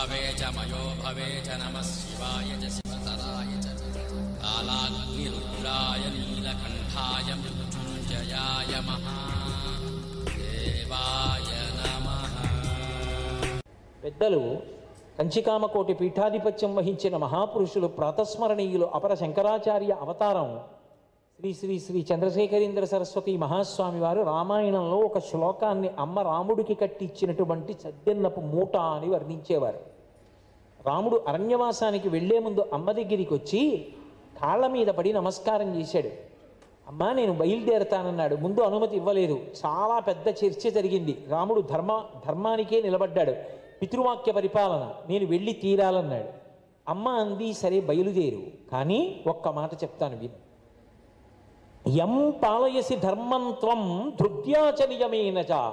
भवे च मयो भवे च नमः शिवाय च शिवतराय च कालाग्निरुद्राय नीलकण्ठाय मृत्युञ्जयाय महादेवाय नमः పెద్దలు కంచికామకోటి పీఠాధిపత్యం వహించిన మహాపురుషులు ప్రాతస్మరణీయులు అపర శంకరాచార్య అవతారం శ్రీ శ్రీ శ్రీ చంద్రశేఖరేంద్ర సరస్వతి మహాస్వామి వారు రామాయణంలో ఒక శ్లోకాన్ని అమ్మ రాముడికి కట్టించినటువంటి సద్దెన్నపు మూట అని వర్ణించేవారు రాముడు అరణ్యవాసానికి వెళ్ళే ముందు అమ్మ దగ్గరికి వచ్చి కాళ్ళ మీద పడి నమస్కారం చేశాడు. అమ్మా నేను బయలుదేరతానన్నాడు. ముందు అనుమతి ఇవ్వలేదు. చాలా పెద్ద చర్చ జరిగింది. రాముడు ధర్మ ధర్మానికే నిలబడ్డాడు. పితృవాక్య పరిపాలన నేను వెళ్ళి తీరాలన్నాడు. అమ్మ అంది సరే బయలుదేరు. కానీ ఒక్క మాట చెప్తాను విను. యం పాలయసి ధర్మంత్వం త్వం చ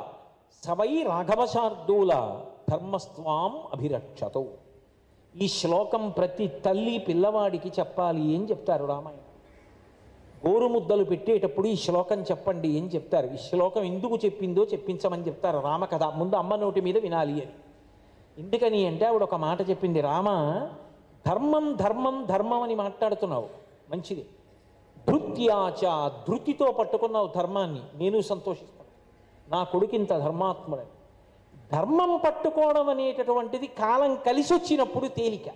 సవై రాఘవశార్దూల ధర్మస్వాం అభిరక్షతో. ఈ శ్లోకం ప్రతి తల్లి పిల్లవాడికి చెప్పాలి అని చెప్తారు రామాయణం? గోరుముద్దలు పెట్టేటప్పుడు ఈ శ్లోకం చెప్పండి అని చెప్తారు? ఈ శ్లోకం ఎందుకు చెప్పిందో చెప్పించమని చెప్తారు రామకథ ముందు అమ్మ నోటి మీద వినాలి అని. ఎందుకని అంటే ఆవిడ ఒక మాట చెప్పింది రామ ధర్మం ధర్మం ధర్మం అని మాట్లాడుతున్నావు. మంచిది. ధృత్యాచ ధృతితో పట్టుకున్నావు ధర్మాన్ని. నేను సంతోషిస్తాను. నా కొడుకు ఇంత ధర్మాత్ముడని. ధర్మం పట్టుకోవడం అనేటటువంటిది కాలం కలిసి వచ్చినప్పుడు తేలిక.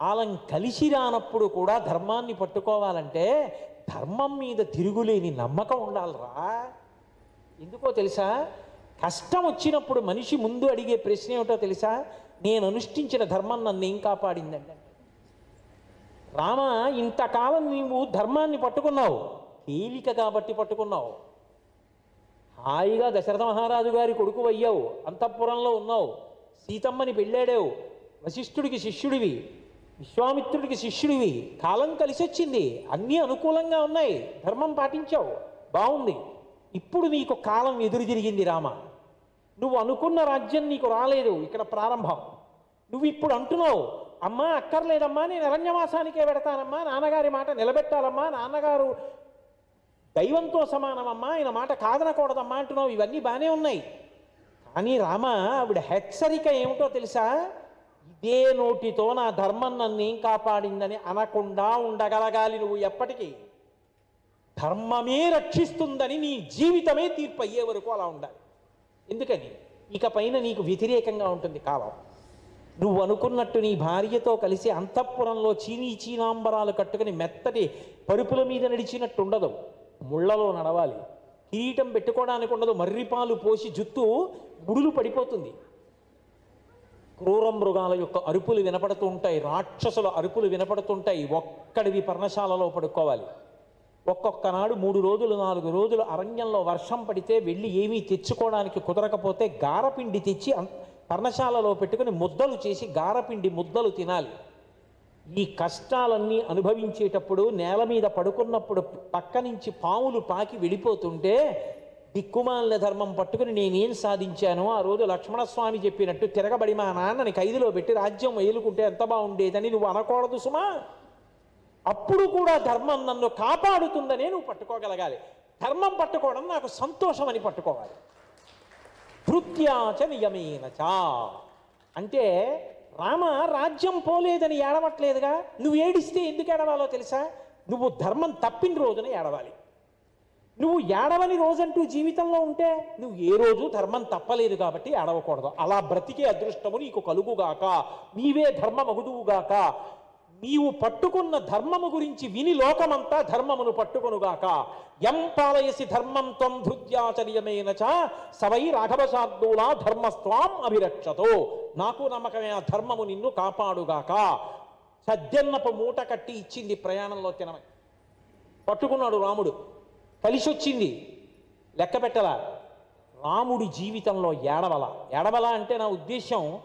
కాలం కలిసి రానప్పుడు కూడా ధర్మాన్ని పట్టుకోవాలంటే ధర్మం మీద తిరుగులేని నమ్మకం ఉండాలిరా. ఎందుకో తెలుసా? కష్టం వచ్చినప్పుడు మనిషి ముందు అడిగే ప్రశ్న ఏమిటో తెలుసా? నేను అనుష్ఠించిన ధర్మం నన్ను ఏం కాపాడిందండి రామ ఇంతకాలం నీవు ధర్మాన్ని పట్టుకున్నావు తేలిక కాబట్టి పట్టుకున్నావు. హాయిగా దశరథ మహారాజు గారి కొడుకు అయ్యావు అంతఃపురంలో ఉన్నావు. సీతమ్మని పెళ్ళాడావు వశిష్ఠుడికి శిష్యుడివి విశ్వామిత్రుడికి శిష్యుడివి. కాలం కలిసి వచ్చింది అన్నీ అనుకూలంగా ఉన్నాయి ధర్మం పాటించావు బాగుంది ఇప్పుడు నీకు కాలం ఎదురు తిరిగింది రామ. నువ్వు అనుకున్న రాజ్యం నీకు రాలేదు ఇక్కడ ప్రారంభం. నువ్వు ఇప్పుడు అంటున్నావు అమ్మా అక్కర్లేదమ్మా నేను అరణ్యవాసానికే పెడతానమ్మా నాన్నగారి మాట నిలబెట్టాలమ్మా నాన్నగారు దైవంతో సమానమమ్మా ఆయన మాట కాదనకూడదమ్మా అంటున్నావు. ఇవన్నీ బాగానే ఉన్నాయి. కానీ రామ ఆవిడ హెచ్చరిక ఏమిటో తెలుసా? ఇదే నోటితో నా ధర్మం నన్ను ఏం కాపాడిందని అనకుండా ఉండగలగాలి నువ్వు ఎప్పటికీ. ధర్మమే రక్షిస్తుందని నీ జీవితమే తీర్పు అయ్యే వరకు అలా ఉండాలి. ఎందుకని? ఇక పైన నీకు వ్యతిరేకంగా ఉంటుంది కాలం. నువ్వు అనుకున్నట్టు నీ భార్యతో కలిసి అంతఃపురంలో చీనీ చీనాంబరాలు కట్టుకుని మెత్తటి పరుపుల మీద నడిచినట్టు ఉండదు ముళ్ళలో నడవాలి. కిరీటం పెట్టుకోవడానికి ఉండదు. మర్రిపాలు పోసి జుత్తు ముడులు పడిపోతుంది. క్రూర మృగాల యొక్క అరుపులు వినపడుతూ ఉంటాయి రాక్షసుల అరుపులు వినపడుతుంటాయి. ఒక్కడివి పర్ణశాలలో పడుకోవాలి. ఒక్కొక్కనాడు మూడు రోజులు నాలుగు రోజులు అరణ్యంలో వర్షం పడితే వెళ్ళి ఏమీ తెచ్చుకోవడానికి కుదరకపోతే గారపిండి తెచ్చి పర్ణశాలలో పెట్టుకుని ముద్దలు చేసి గారపిండి ముద్దలు తినాలి. ఈ కష్టాలన్నీ అనుభవించేటప్పుడు నేల మీద పడుకున్నప్పుడు పక్క నుంచి పాములు పాకి వెళ్ళిపోతుంటే దిక్కుమాలిన ధర్మం పట్టుకుని నేనేం సాధించాను ఆ రోజు లక్ష్మణస్వామి చెప్పినట్టు తిరగబడి మా నాన్నని ఖైదులో పెట్టి రాజ్యం ఏలుకుంటే ఎంత బాగుండేదని నువ్వు అనకూడదు సుమా. అప్పుడు కూడా ధర్మం నన్ను కాపాడుతుందనే నువ్వు పట్టుకోగలగాలి. ధర్మం పట్టుకోవడం నాకు సంతోషం అని పట్టుకోవాలి ధృత్యాచ నియమేనచ అంటే రామ రాజ్యం పోలేదని ఏడవట్లేదుగా? నువ్వు ఏడిస్తే ఎందుకు ఏడవాలో తెలుసా? నువ్వు ధర్మం తప్పిన రోజున ఏడవాలి. నువ్వు ఏడవని రోజంటూ జీవితంలో ఉంటే నువ్వు ఏ రోజు ధర్మం తప్పలేదు కాబట్టి ఏడవకూడదు. అలా బ్రతికే అదృష్టము నీకు కలుగుగాక. నీవే ధర్మమగుదువుగాక నీవు పట్టుకున్న ధర్మము గురించి విని లోకమంతా ధర్మమును పట్టుకొనుగాక. ఎం పాలయసి ధర్మం త్వం ధృత్యాచర్యమేన చ సవై రాఘవశార్దూలా ధర్మస్వాం అభిరక్షతో. నాకు నమ్మకమైన ధర్మము నిన్ను కాపాడుగాక. సద్దెన్నపు మూట కట్టి ఇచ్చింది ప్రయాణంలో తినమని. పట్టుకున్నాడు రాముడు. కలిసి వచ్చింది లెక్క పెట్టలా? రాముడి జీవితంలో ఏడవల. ఏడవల అంటే నా ఉద్దేశం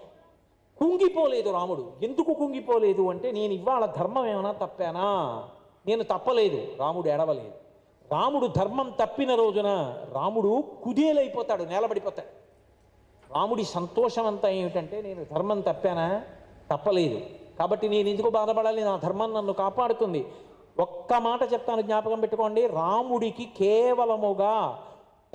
కుంగిపోలేదు రాముడు. ఎందుకు కుంగిపోలేదు అంటే నేను ఇవాళ ధర్మం ఏమైనా తప్పానా? నేను తప్పలేదు. రాముడు ఏడవలేదు. రాముడు ధర్మం తప్పిన రోజున రాముడు కుదేలైపోతాడు నేలబడిపోతాడు. రాముడి సంతోషం అంతా ఏమిటంటే నేను ధర్మం తప్పానా? తప్పలేదు. కాబట్టి నేను ఎందుకు బాధపడాలి? నా ధర్మం నన్ను కాపాడుతుంది. ఒక్క మాట చెప్తాను జ్ఞాపకం పెట్టుకోండి. రాముడికి కేవలముగా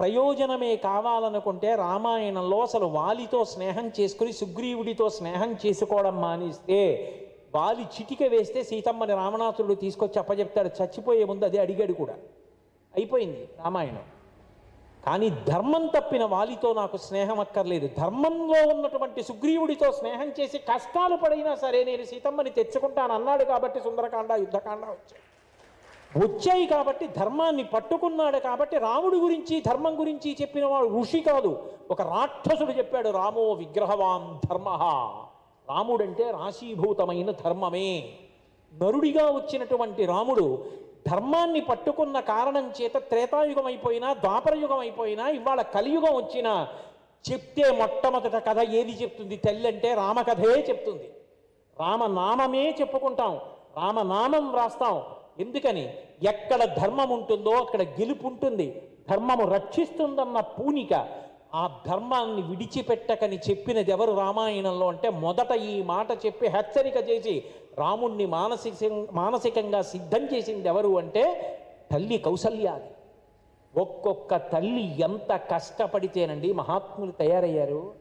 ప్రయోజనమే కావాలనుకుంటే రామాయణంలో అసలు వాలితో స్నేహం చేసుకుని సుగ్రీవుడితో స్నేహం చేసుకోవడం మానేస్తే వాలి చిటిక వేస్తే సీతమ్మని రామనాథుడు తీసుకొచ్చి అప్పచెప్తాడు చచ్చిపోయే ముందు అదే అడిగాడు కూడా. అయిపోయింది రామాయణం. కానీ ధర్మం తప్పిన వాలితో నాకు స్నేహం అక్కర్లేదు. ధర్మంలో ఉన్నటువంటి సుగ్రీవుడితో స్నేహం చేసి కష్టాలు పడైనా సరే నేను సీతమ్మని తెచ్చుకుంటాను అన్నాడు కాబట్టి సుందరకాండ యుద్ధకాండ వచ్చాయి. వచ్చాయి కాబట్టి ధర్మాన్ని పట్టుకున్నాడు కాబట్టి రాముడి గురించి ధర్మం గురించి చెప్పిన వాడు ఋషి కాదు. ఒక రాక్షసుడు చెప్పాడు రామో విగ్రహవాం ధర్మ. రాముడంటే రాశీభూతమైన ధర్మమే. నరుడిగా వచ్చినటువంటి రాముడు ధర్మాన్ని పట్టుకున్న కారణం చేత త్రేతాయుగం అయిపోయినా ద్వాపరయుగం అయిపోయినా ఇవాళ కలియుగం వచ్చినా చెప్తే మొట్టమొదట కథ ఏది చెప్తుంది? తల్లి అంటే రామకథే చెప్తుంది. రామనామమే చెప్పుకుంటాం. రామనామం వ్రాస్తాం. ఎందుకని? ఎక్కడ ధర్మం ఉంటుందో అక్కడ గెలుపు ఉంటుంది ధర్మము రక్షిస్తుందన్న పూనిక ఆ ధర్మాన్ని విడిచిపెట్టకని చెప్పినది ఎవరు రామాయణంలో అంటే మొదట ఈ మాట చెప్పి హెచ్చరిక చేసి రాముణ్ణి మానసిక మానసికంగా సిద్ధం చేసింది ఎవరు అంటే తల్లి కౌసల్యాది ఒక్కొక్క తల్లి ఎంత కష్టపడితేనండి మహాత్ములు తయారయ్యారు.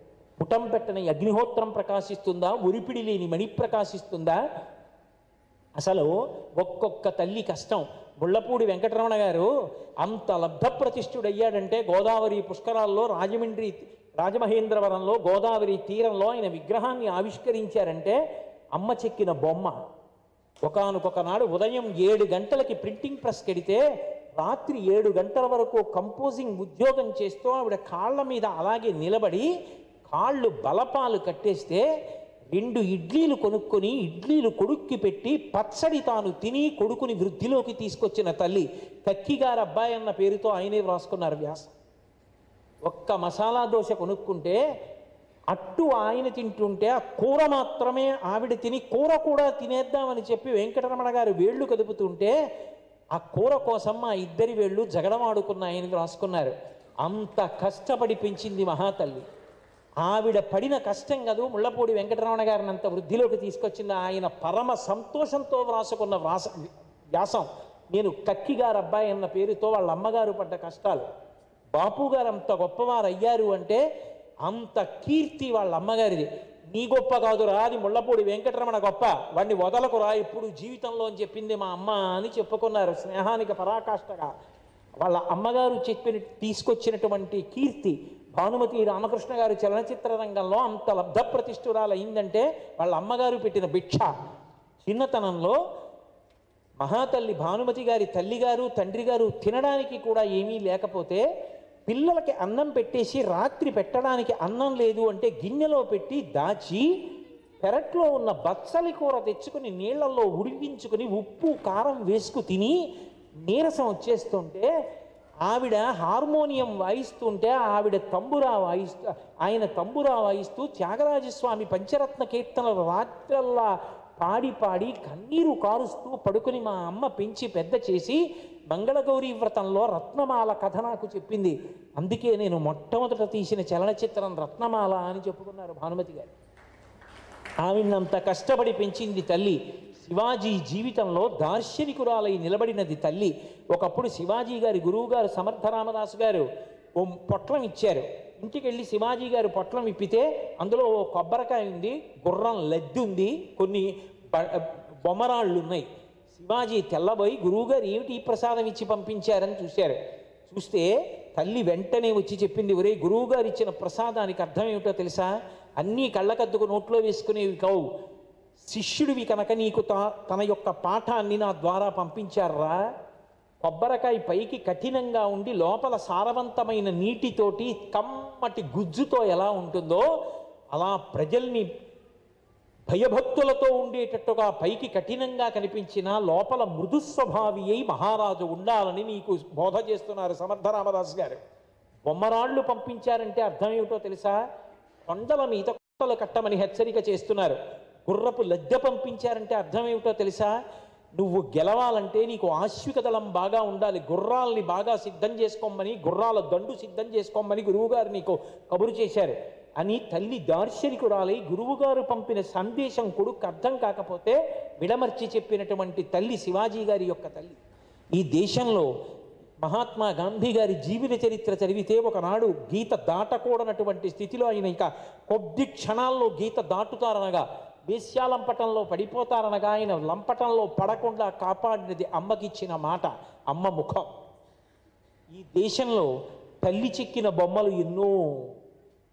పుటం పెట్టని అగ్నిహోత్రం ప్రకాశిస్తుందా? ఉరిపిడి లేని మణి ప్రకాశిస్తుందా? అసలు ఒక్కొక్క తల్లి కష్టం. బుళ్ళపూడి వెంకటరమణ గారు అంత లబ్ధప్రతిష్ఠుడయ్యాడంటే గోదావరి పుష్కరాల్లో రాజమండ్రి రాజమహేంద్రవరంలో గోదావరి తీరంలో ఆయన విగ్రహాన్ని ఆవిష్కరించారంటే అమ్మ చెక్కిన బొమ్మ. ఒకనొక నాడు ఉదయం ఏడు గంటలకి ప్రింటింగ్ ప్రెస్ కెడితే రాత్రి ఏడు గంటల వరకు కంపోజింగ్ ఉద్యోగం చేస్తూ ఆవిడ కాళ్ళ మీద అలాగే నిలబడి కాళ్ళు బలపాలు కట్టేస్తే రెండు ఇడ్లీలు కొనుక్కొని ఇడ్లీలు కొడుక్కి పెట్టి పచ్చడి తాను తిని కొడుకుని వృద్ధిలోకి తీసుకొచ్చిన తల్లి. కక్కిగారు అబ్బాయి అన్న పేరుతో ఆయనే వ్రాసుకున్నారు వ్యాసం. ఒక్క మసాలా దోశ కొనుక్కుంటే అట్టు ఆయన తింటుంటే ఆ కూర మాత్రమే ఆవిడ తిని కూర కూడా తినేద్దామని చెప్పి వెంకటరమణ గారు వేళ్ళు కదుపుతుంటే ఆ కూర కోసం మా ఇద్దరి వేళ్ళు జగడమాడుకున్న ఆయనకు రాసుకున్నారు. అంత కష్టపడి పెంచింది మహాతల్లి. ఆవిడ పడిన కష్టం కదూ ముళ్ళపూడి వెంకటరమణ గారిని అంత వృద్ధిలోకి తీసుకొచ్చింది ఆయన పరమ సంతోషంతో వ్రాసుకున్న వ్రాస వ్యాసం. నేను కక్కిగారు అబ్బాయి అన్న పేరుతో వాళ్ళ అమ్మగారు పడ్డ కష్టాలు. బాపు గారు అంత గొప్పవారు అయ్యారు అంటే అంత కీర్తి వాళ్ళ అమ్మగారిది. నీ గొప్ప కాదురా అది ముళ్ళపూడి వెంకటరమణ గొప్ప. వాడిని వదలకురా ఎప్పుడు జీవితంలో అని చెప్పింది మా అమ్మ అని చెప్పుకున్నారు స్నేహానికి పరాకాష్ఠగా. వాళ్ళ అమ్మగారు చెప్పిన తీసుకొచ్చినటువంటి కీర్తి భానుమతి రామకృష్ణ గారు చలనచిత్ర రంగంలో అంత లబ్ధ వాళ్ళ అమ్మగారు పెట్టిన భిక్ష. చిన్నతనంలో మహాతల్లి భానుమతి గారి తల్లిగారు తండ్రి గారు తినడానికి కూడా ఏమీ లేకపోతే పిల్లలకి అన్నం పెట్టేసి రాత్రి పెట్టడానికి అన్నం లేదు అంటే గిన్నెలో పెట్టి దాచి పెరట్లో ఉన్న బచ్చలి కూర తెచ్చుకుని నీళ్ళలో ఉడికించుకుని ఉప్పు కారం వేసుకు తిని నీరసం వచ్చేస్తుంటే ఆవిడ హార్మోనియం వాయిస్తుంటే ఆవిడ తంబురా వాయిస్తూ ఆయన తంబురా వాయిస్తూ త్యాగరాజస్వామి పంచరత్న కీర్తనలు రాత్రల్లా పాడి పాడి కన్నీరు కారుస్తూ పడుకుని మా అమ్మ పెంచి పెద్ద చేసి మంగళగౌరీ వ్రతంలో రత్నమాల కథ నాకు చెప్పింది. అందుకే నేను మొట్టమొదట తీసిన చలనచిత్రం రత్నమాల అని చెప్పుకున్నారు భానుమతి గారు. ఆవిడంత కష్టపడి పెంచింది తల్లి. శివాజీ జీవితంలో దార్శనికురాలై నిలబడినది తల్లి. ఒకప్పుడు శివాజీ గారి గురువు గారు సమర్థ రామదాసు గారు ఓ పొట్లం ఇచ్చారు. ఇంటికి వెళ్ళి శివాజీ గారు పొట్లం ఇప్పితే అందులో ఓ కొబ్బరికాయ ఉంది గుర్రం లద్ది ఉంది కొన్ని బొమ్మరాళ్ళు ఉన్నాయి శివాజీ తెల్లబోయి గురువుగారు ఏమిటి ఈ ప్రసాదం ఇచ్చి పంపించారని చూశారు. చూస్తే తల్లి వెంటనే వచ్చి చెప్పింది ఒరే గురువుగారు ఇచ్చిన ప్రసాదానికి అర్థం ఏమిటో తెలుసా? అన్నీ కళ్ళకద్దుకు నోట్లో వేసుకునేవి కావు. శిష్యుడివి కనుక నీకు తన యొక్క పాఠాన్ని నా ద్వారా పంపించారా? కొబ్బరికాయ పైకి కఠినంగా ఉండి లోపల సారవంతమైన నీటితోటి కమ్మటి గుజ్జుతో ఎలా ఉంటుందో అలా ప్రజల్ని భయభక్తులతో ఉండేటట్టుగా పైకి కఠినంగా కనిపించిన లోపల మృదు స్వభావి అయి మహారాజు ఉండాలని నీకు బోధ చేస్తున్నారు సమర్థ రామదాస్ గారు. బొమ్మరాళ్ళు పంపించారంటే అర్థం ఏమిటో తెలుసా? కొండల మీద కొండలు కట్టమని హెచ్చరిక చేస్తున్నారు. గుర్రపు లద్దె పంపించారంటే అర్థం ఏమిటో తెలుసా? నువ్వు గెలవాలంటే నీకు ఆశ్విక దళం బాగా ఉండాలి గుర్రాల్ని బాగా సిద్ధం చేసుకోమని గుర్రాల దండు సిద్ధం చేసుకోమని గురువుగారు నీకు కబురు చేశారు. అని తల్లి దార్శనికురాలై గురువుగారు పంపిన సందేశం కొడుకు అర్థం కాకపోతే విడమర్చి చెప్పినటువంటి తల్లి శివాజీ గారి యొక్క తల్లి. ఈ దేశంలో మహాత్మా గాంధీ గారి జీవిత చరిత్ర చదివితే ఒకనాడు గీత దాటకూడనటువంటి స్థితిలో ఆయన ఇంకా కొద్ది క్షణాల్లో గీత దాటుతారనగా వేశ్యాలంపటంలో పడిపోతారనగా ఆయన లంపటంలో పడకుండా కాపాడినది అమ్మకిచ్చిన మాట అమ్మ ముఖం. ఈ దేశంలో తల్లి చెక్కిన బొమ్మలు ఎన్నో.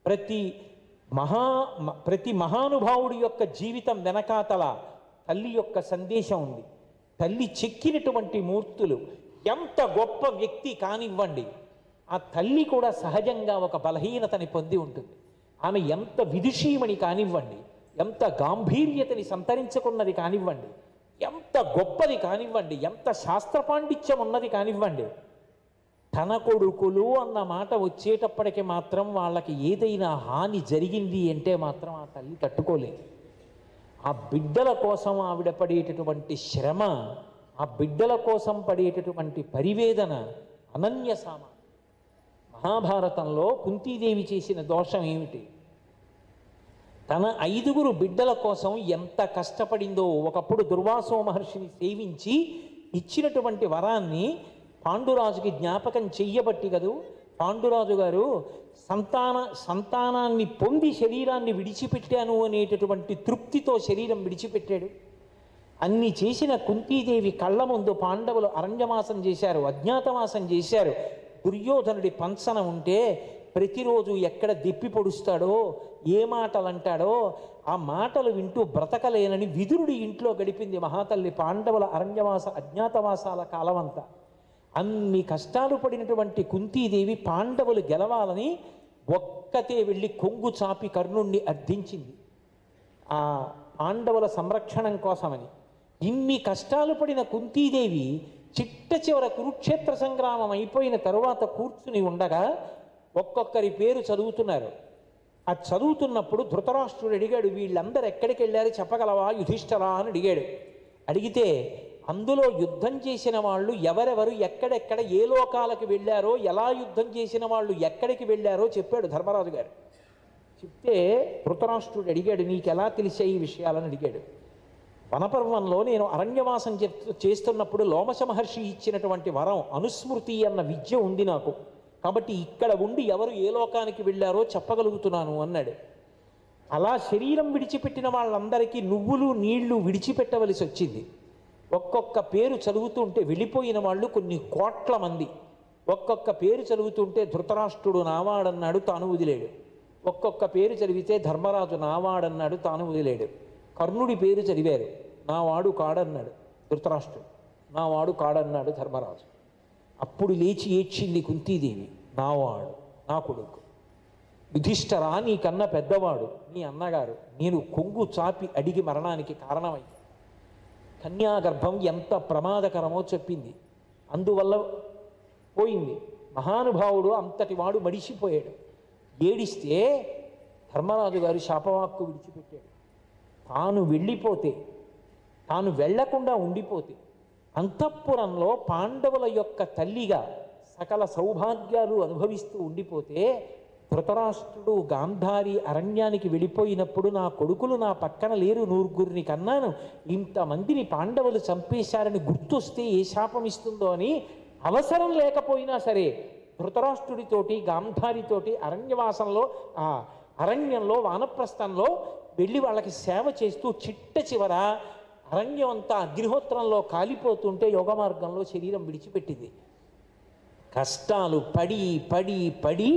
ప్రతి మహా మ- ప్రతి మహానుభావుడి యొక్క జీవితం వెనకాతల తల్లి యొక్క సందేశం ఉంది. తల్లి చెక్కినటువంటి మూర్తులు ఎంత గొప్ప వ్యక్తి కానివ్వండి ఆ తల్లి కూడా సహజంగా ఒక బలహీనతని పొంది ఉంటుంది. ఆమె ఎంత విదుషీమణి కానివ్వండి ఎంత గాంభీర్యతని సంతరించుకున్నది కానివ్వండి ఎంత గొప్పది కానివ్వండి ఎంత శాస్త్ర పాండిత్యం ఉన్నది కానివ్వండి తన కొడుకులు అన్న మాట వచ్చేటప్పటికి మాత్రం వాళ్ళకి ఏదైనా హాని జరిగింది అంటే మాత్రం ఆ తల్లి తట్టుకోలేదు. ఆ బిడ్డల కోసం ఆవిడ పడేటటువంటి శ్రమ ఆ బిడ్డల కోసం పడేటటువంటి పరివేదన అనన్య సామ మహాభారతంలో కుంతీదేవి చేసిన దోషం ఏమిటి? తన ఐదుగురు బిడ్డల కోసం ఎంత కష్టపడిందో ఒకప్పుడు దుర్వాసో మహర్షిని సేవించి ఇచ్చినటువంటి వరాన్ని పాండురాజుకి జ్ఞాపకం చెయ్యబట్టి కదూ? పాండురాజు గారు సంతాన సంతానాన్ని పొంది శరీరాన్ని విడిచిపెట్టాను అనేటటువంటి తృప్తితో శరీరం విడిచిపెట్టాడు. అన్ని చేసిన కుంతీదేవి కళ్ళ ముందు పాండవులు అరణ్యవాసం చేశారు అజ్ఞాతవాసం చేశారు. దుర్యోధనుడి పంచన ఉంటే ప్రతిరోజు ఎక్కడ దిప్పి పొడుస్తాడో ఏ మాటలు అంటాడో ఆ మాటలు వింటూ బ్రతకలేనని విదురుడి ఇంట్లో గడిపింది మహాతల్లి పాండవుల అరణ్యవాస అజ్ఞాతవాసాల కాలమంతా. అన్ని కష్టాలు పడినటువంటి కుంతీదేవి పాండవులు గెలవాలని ఒక్కతే వెళ్ళి కొంగు చాపి కర్ణుణ్ణి అర్థించింది. ఆ పాండవుల సంరక్షణం కోసమని. ఇన్ని కష్టాలు పడిన కుంతీదేవి చిట్ట చివర కురుక్షేత్ర సంగ్రామం అయిపోయిన తరువాత కూర్చుని ఉండగా ఒక్కొక్కరి పేరు చదువుతున్నారు. ఆ చదువుతున్నప్పుడు ధృతరాష్ట్రుడు అడిగాడు వీళ్ళందరూ ఎక్కడికి వెళ్ళారు? చెప్పగలవా? యుధిష్ఠరా అని అడిగాడు. అడిగితే అందులో యుద్ధం చేసిన వాళ్ళు ఎవరెవరు? ఎక్కడెక్కడ? ఏ లోకాలకు వెళ్ళారో? ఎలా యుద్ధం చేసిన వాళ్ళు ఎక్కడికి వెళ్ళారో? చెప్పాడు ధర్మరాజు గారు. చెప్తే ధృతరాష్ట్రుడు అడిగాడు నీకు ఎలా తెలిసే ఈ విషయాలని? అడిగాడు. వనపర్వంలో నేను అరణ్యవాసం చేస్తున్నప్పుడు లోమశ మహర్షి ఇచ్చినటువంటి వరం అనుస్మృతి అన్న విద్య ఉంది నాకు. కాబట్టి ఇక్కడ ఉండి ఎవరు ఏ లోకానికి వెళ్ళారో చెప్పగలుగుతున్నాను అన్నాడు. అలా శరీరం విడిచిపెట్టిన వాళ్ళందరికీ నువ్వులు నీళ్ళు విడిచిపెట్టవలసి వచ్చింది. ఒక్కొక్క పేరు చదువుతుంటే వెళ్ళిపోయిన వాళ్ళు కొన్ని కోట్ల మంది. ఒక్కొక్క పేరు చదువుతుంటే ధృతరాష్ట్రుడు నావాడన్నాడు తాను వదిలేడు. ఒక్కొక్క పేరు చదివితే ధర్మరాజు నావాడన్నాడు తాను వదిలేడు. కర్ణుడి పేరు చదివారు నావాడు కాడన్నాడు ధృతరాష్ట్రుడు. నావాడు కాడన్నాడు ధర్మరాజు. అప్పుడు లేచి ఏడ్చింది కుంతీదేవి నావాడు నా కొడుకు యుధిష్ఠరా నీకన్నా పెద్దవాడు నీ అన్నగారు నేను కొంగు చాపి అడిగి మరణానికి కారణమైంది కన్యాగర్భం ఎంత ప్రమాదకరమో చెప్పింది. అందువల్ల పోయింది. మహానుభావుడు అంతటి వాడు మడిసిపోయాడు ఏడిస్తే ధర్మరాజు గారు శాపవాక్కు విడిచిపెట్టాడు. తాను వెళ్ళిపోతే తాను వెళ్ళకుండా ఉండిపోతే అంతఃపురంలో పాండవుల యొక్క తల్లిగా సకల సౌభాగ్యాలు అనుభవిస్తూ ఉండిపోతే ధృతరాష్ట్రుడు గాంధారి అరణ్యానికి వెళ్ళిపోయినప్పుడు నా కొడుకులు నా పక్కన లేరు నూరుగురిని కన్నాను. ఇంతమందిని పాండవులు చంపేశారని గుర్తొస్తే ఏ శాపం ఇస్తుందో అని అవసరం లేకపోయినా సరే ధృతరాష్ట్రుడితోటి గాంధారితోటి అరణ్యవాసంలో ఆ అరణ్యంలో వానప్రస్థంలో వెళ్ళి వాళ్ళకి సేవ చేస్తూ చిట్ట చివర అరణ్యం అంతా అగ్నిహోత్రంలో కాలిపోతుంటే యోగ మార్గంలో శరీరం విడిచిపెట్టింది. కష్టాలు పడి పడి పడి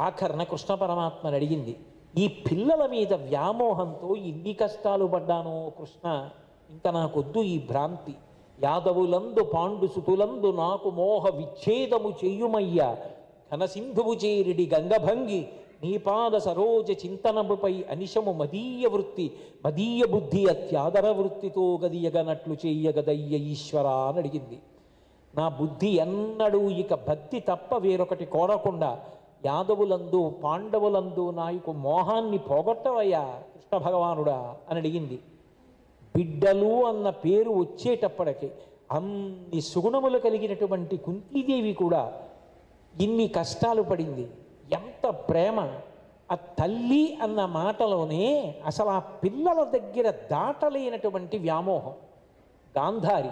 ఆఖరణ కృష్ణ పరమాత్మని అడిగింది. ఈ పిల్లల మీద వ్యామోహంతో ఇన్ని కష్టాలు పడ్డాను కృష్ణ ఇంకా నాకొద్దు ఈ భ్రాంతి. యాదవులందు పాండు సుతులందు నాకు మోహ విచ్ఛేదము చేయుమయ్య. ఘనసింధువు చేరిడి గంగభంగి నీపాద సరోజ చింతనముపై అనిశము మదీయ వృత్తి మదీయ బుద్ధి అత్యాదర వృత్తితో గదియగనట్లు చెయ్యగదయ్య ఈశ్వర అని అడిగింది. నా బుద్ధి ఎన్నడూ ఇక భక్తి తప్ప వేరొకటి కోరకుండా యాదవులందు పాండవులందు నాయకు మోహాన్ని పోగొట్టవయ్యా కృష్ణ భగవానుడా అని అడిగింది. బిడ్డలు అన్న పేరు వచ్చేటప్పటికి అన్ని సుగుణములు కలిగినటువంటి కుంతీదేవి కూడా ఇన్ని కష్టాలు పడింది. ఎంత ప్రేమ ఆ తల్లి అన్న మాటలోనే అసలు ఆ పిల్లల దగ్గర దాటలేనటువంటి వ్యామోహం. గాంధారి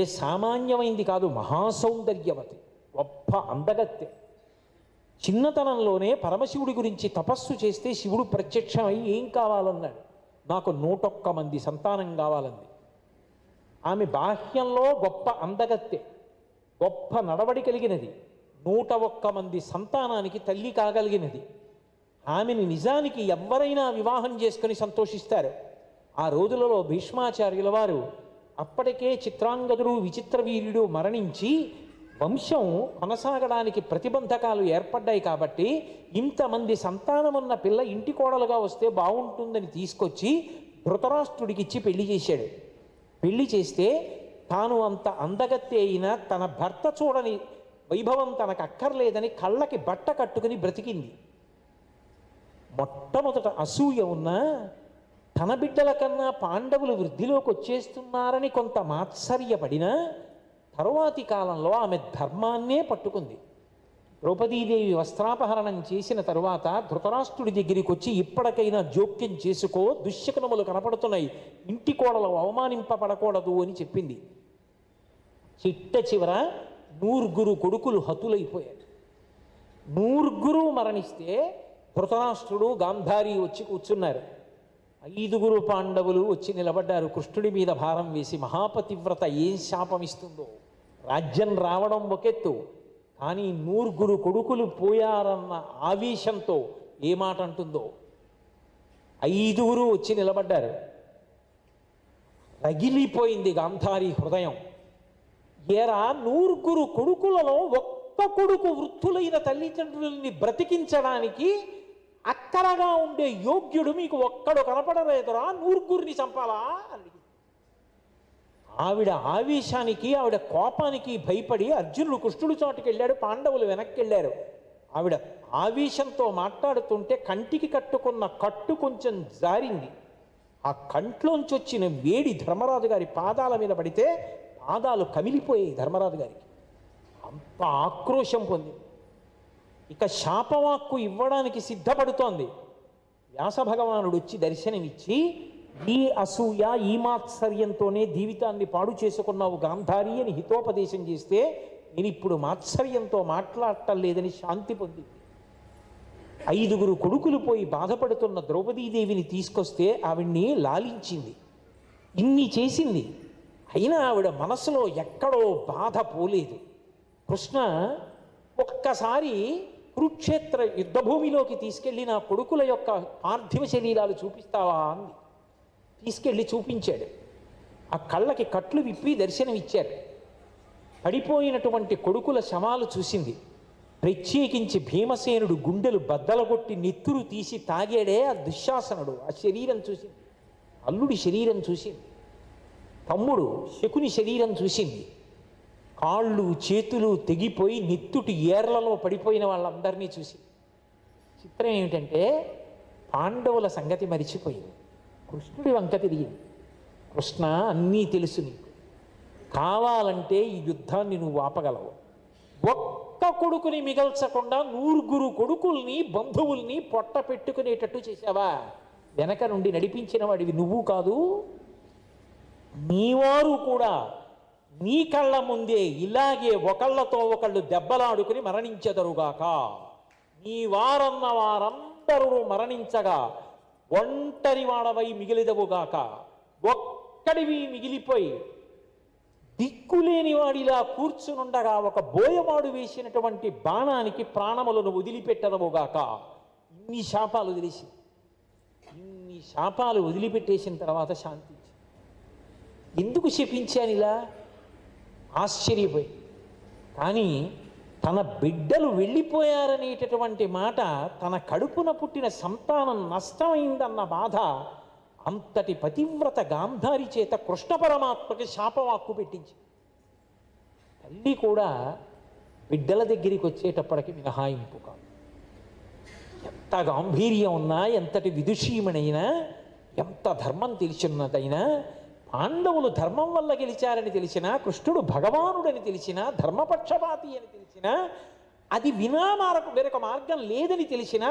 ఏ సామాన్యమైంది కాదు మహాసౌందర్యవతి గొప్ప అందగత్తె. చిన్నతనంలోనే పరమశివుడి గురించి తపస్సు చేస్తే శివుడు ప్రత్యక్షమై ఏం కావాలన్నాడు? నాకు నూటొక్క మంది సంతానం కావాలంది. ఆమె బాహ్యంలో గొప్ప అందగత్తె గొప్ప నడవడి కలిగినది. నూట ఒక్క మంది సంతానానికి తల్లి కాగలిగినది. ఆమెని నిజానికి ఎవరైనా వివాహం చేసుకుని సంతోషిస్తారు. ఆ రోజులలో భీష్మాచార్యుల వారు అప్పటికే చిత్రాంగదుడు విచిత్రవీర్యుడు మరణించి వంశం కొనసాగడానికి ప్రతిబంధకాలు ఏర్పడ్డాయి కాబట్టి ఇంతమంది సంతానం ఉన్న పిల్ల ఇంటి కోడలుగా వస్తే బాగుంటుందని తీసుకొచ్చి ధృతరాష్ట్రుడికి ఇచ్చి పెళ్ళి చేశాడు. పెళ్ళి చేస్తే తాను అంత అందగత్తె అయినా తన భర్త చూడని వైభవం తనకు అక్కర్లేదని కళ్ళకి బట్ట కట్టుకుని బ్రతికింది. మొట్టమొదట అసూయ ఉన్న తన బిడ్డల కన్నా పాండవులు వృద్ధిలోకి వచ్చేస్తున్నారని కొంత మాత్సర్యపడినా తరువాతి కాలంలో ఆమె ధర్మాన్నే పట్టుకుంది. ద్రౌపదీదేవి వస్త్రాపహరణం చేసిన తరువాత ధృతరాష్ట్రుడి దగ్గరికి వచ్చి ఇప్పటికైనా జోక్యం చేసుకో దుశ్శకనములు కనపడుతున్నాయి ఇంటి కోడలు అవమానింపబడకూడదు అని చెప్పింది. చిట్ట చివర నూరుగురు కొడుకులు హతులైపోయారు. నూరుగురు మరణిస్తే ధృతరాష్ట్రుడు గాంధారి వచ్చి కూర్చున్నారు. ఐదుగురు పాండవులు వచ్చి నిలబడ్డారు. కృష్ణుడి మీద భారం వేసి మహాపతివ్రత ఏం శాపమిస్తుందో? రాజ్యం రావడం ఒకెత్తు. కానీ నూరుగురు కొడుకులు పోయారన్న ఆవేశంతో ఏ మాట అంటుందో? ఐదుగురు వచ్చి నిలబడ్డారు. రగిలిపోయింది గాంధారి హృదయం. ఏరా నూరుగురు కొడుకులలో ఒక్క కొడుకు వృత్తులైన తల్లిదండ్రుల్ని బ్రతికించడానికి అక్కరగా ఉండే యోగ్యుడు మీకు ఒక్కడు కనపడలేదురా నూరుగురిని చంపాలా అని ఆవిడ ఆవేశానికి ఆవిడ కోపానికి భయపడి అర్జునుడు కృష్ణుడు చోటుకి వెళ్ళాడు పాండవులు వెనక్కి వెళ్ళారు. ఆవిడ ఆవేశంతో మాట్లాడుతుంటే కంటికి కట్టుకున్న కట్టు కొంచెం జారింది. ఆ కంట్లోంచి వచ్చిన వేడి ధర్మరాజు గారి పాదాల మీద పడితే పాదాలు కమిలిపోయాయి ధర్మరాజు గారికి. అంత ఆక్రోశం పొంది. ఇక శాపవాక్కు ఇవ్వడానికి సిద్ధపడుతోంది. వ్యాస భగవానుడు వచ్చి దర్శనమిచ్చి ఈ అసూయ ఈ మాత్సర్యంతోనే జీవితాన్ని పాడు చేసుకున్నావు గాంధారి అని హితోపదేశం చేస్తే నేను ఇప్పుడు మాత్సర్యంతో మాట్లాడటం లేదని శాంతి పొందింది. ఐదుగురు కొడుకులు పోయి బాధపడుతున్న ద్రౌపదీదేవిని తీసుకొస్తే ఆవిడ్ని లాలించింది. ఇన్ని చేసింది. అయినా ఆవిడ మనసులో ఎక్కడో బాధ పోలేదు. కృష్ణ ఒక్కసారి కురుక్షేత్ర యుద్ధభూమిలోకి తీసుకెళ్ళి నా కొడుకుల యొక్క పార్థివ శరీరాలు చూపిస్తావా అంది. తీసుకెళ్ళి చూపించాడు. ఆ కళ్ళకి కట్లు విప్పి దర్శనమిచ్చారు. పడిపోయినటువంటి కొడుకుల శవాలు చూసింది. ప్రత్యేకించి భీమసేనుడు గుండెలు బద్దలగొట్టి నెత్తురు తీసి తాగాడే ఆ దుశ్శాసనుడు. ఆ శరీరం చూసింది. అల్లుడి శరీరం చూసింది. తమ్ముడు శకుని శరీరం చూసింది. కాళ్ళు చేతులు తెగిపోయి నిత్తుటి ఏర్లలో పడిపోయిన వాళ్ళందరినీ చూసి. చిత్రం ఏమిటంటే పాండవుల సంగతి మరిచిపోయింది. కృష్ణుడి వంక తిరిగింది. కృష్ణ అన్నీ తెలుసు నీకు. కావాలంటే ఈ యుద్ధాన్ని నువ్వు ఆపగలవు. ఒక్క కొడుకుని మిగల్చకుండా నూరుగురు కొడుకుల్ని బంధువుల్ని పొట్ట పెట్టుకునేటట్టు చేశావా? వెనక నుండి నడిపించిన వాడివి నువ్వు కాదు నీవారు కూడా నీ కళ్ళ ముందే ఇలాగే ఒకళ్ళతో ఒకళ్ళు దెబ్బలాడుకుని మరణించెదరుగాక. నీ వారన్న వారందరూ మరణించగా ఒంటరి వాడవై మిగిలిదవుగాక ఒక్కడివి మిగిలిపోయి దిక్కులేని వాడిలా కూర్చునుండగా ఒక బోయవాడు వేసినటువంటి బాణానికి ప్రాణములను వదిలిపెట్టదవుగాక ఇన్ని శాపాలు తెలిసి ఇన్ని శాపాలు వదిలిపెట్టేసిన తర్వాత శాంతి ఎందుకు శపించాను ఇలా? ఆశ్చర్యపోయి. కానీ తన బిడ్డలు వెళ్ళిపోయారనేటటువంటి మాట తన కడుపున పుట్టిన సంతానం నష్టమైందన్న బాధ అంతటి పతివ్రత గాంధారి చేత కృష్ణ పరమాత్మకి శాపవాక్కు పెట్టించి తల్లి కూడా బిడ్డల దగ్గరికి వచ్చేటప్పటికి మినహాయింపు కాదు. ఎంత గాంభీర్యం ఉన్నా ఎంతటి విదుషీమణైనా ఎంత ధర్మం తెలిసినదైనా పాండవులు ధర్మం వల్ల గెలిచారని తెలిసినా కృష్ణుడు భగవానుడని తెలిసినా ధర్మపక్షపాతి అని తెలిసినా అది వినామారకు వేరొక మార్గం లేదని తెలిసినా